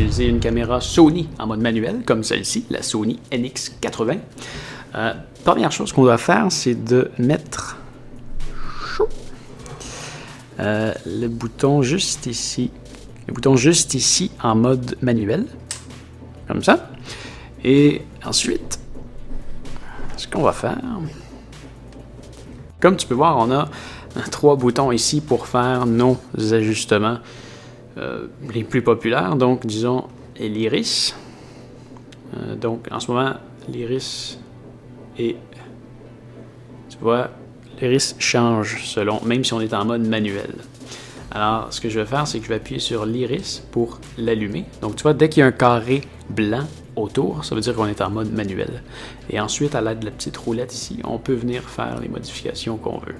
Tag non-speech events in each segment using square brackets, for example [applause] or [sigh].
utiliser une caméra Sony en mode manuel, comme celle-ci, la Sony NX80. Euh, première chose qu'on doit faire, c'est de mettre euh, le bouton juste ici. Le bouton juste ici en mode manuel. Comme ça. Et ensuite, ce qu'on va faire, comme tu peux voir, on a trois boutons ici pour faire nos ajustements euh, les plus populaires. Donc, disons l'iris. Euh, donc, en ce moment, l'iris est. Tu vois, l'iris change selon, même si on est en mode manuel. Alors, ce que je vais faire, c'est que je vais appuyer sur l'iris pour l'allumer. Donc, tu vois, dès qu'il y a un carré blanc autour, ça veut dire qu'on est en mode manuel. Et ensuite, à l'aide de la petite roulette ici, on peut venir faire les modifications qu'on veut.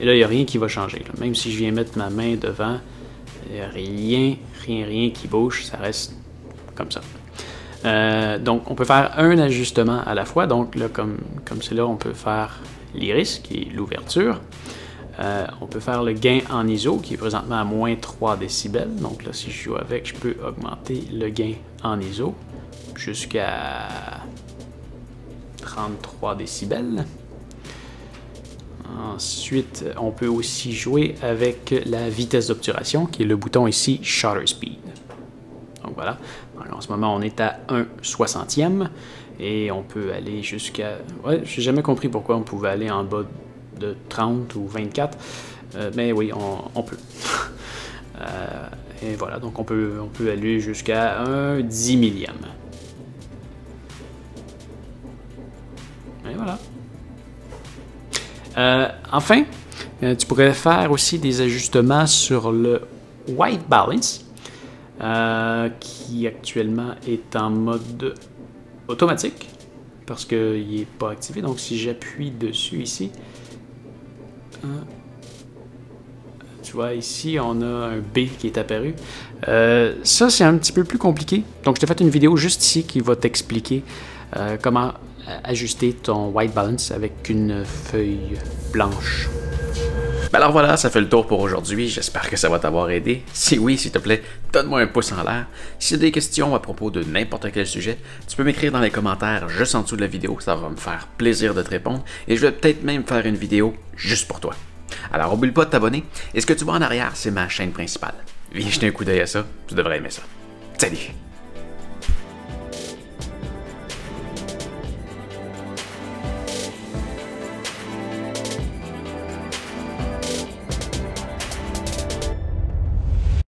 Et là, il n'y a rien qui va changer. Même si je viens mettre ma main devant, rien, rien, rien qui bouge, ça reste comme ça. Euh, donc, on peut faire un ajustement à la fois. Donc, là, comme comme c'est là, on peut faire l'iris, qui est l'ouverture. Euh, on peut faire le gain en ISO, qui est présentement à moins 3 décibels. Donc là, si je joue avec, je peux augmenter le gain en ISO jusqu'à 33 décibels. Ensuite, on peut aussi jouer avec la vitesse d'obturation, qui est le bouton ici Shutter Speed. Donc voilà, en ce moment on est à 1 soixantième et on peut aller jusqu'à... Ouais, j'ai jamais compris pourquoi on pouvait aller en bas de 30 ou 24, euh, mais oui, on, peut. [laughs] Euh, et voilà, donc on peut, on peut aller jusqu'à un 10 millième. Euh, enfin, euh, tu pourrais faire aussi des ajustements sur le white balance, euh, qui actuellement est en mode automatique parce qu'il n'est pas activé. Donc si j'appuie dessus ici, tu vois ici on a un B qui est apparu. ça c'est un petit peu plus compliqué. Donc je t'ai fait une vidéo juste ici qui va t'expliquer comment ajuster ton white balance avec une feuille blanche. Ben alors voilà, ça fait le tour pour aujourd'hui. J'espère que ça va t'avoir aidé. Si oui, s'il te plaît, donne-moi un pouce en l'air. Si tu as des questions à propos de n'importe quel sujet, tu peux m'écrire dans les commentaires juste en dessous de la vidéo. Ça va me faire plaisir de te répondre. Et je vais peut-être même faire une vidéo juste pour toi. Alors, oublie pas de t'abonner. Et ce que tu vois en arrière, c'est ma chaîne principale. Viens jeter un coup d'œil à ça. Tu devrais aimer ça. Salut!